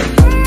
Bye.